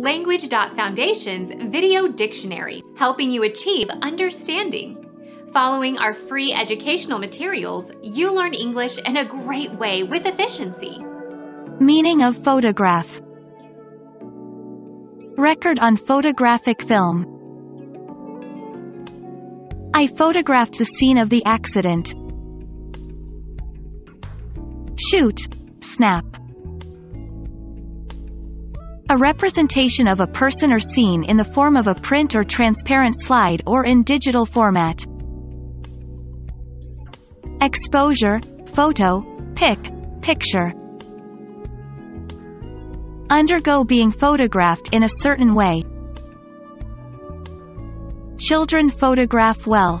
Language.Foundation's Video Dictionary, helping you achieve understanding. Following our free educational materials, you learn English in a great way with efficiency. Meaning of photograph Record on photographic film. I photographed the scene of the accident. Shoot. Snap. A representation of a person or scene in the form of a print or transparent slide or in digital format. Exposure, photo, pic, picture. Undergo being photographed in a certain way. Children photograph well.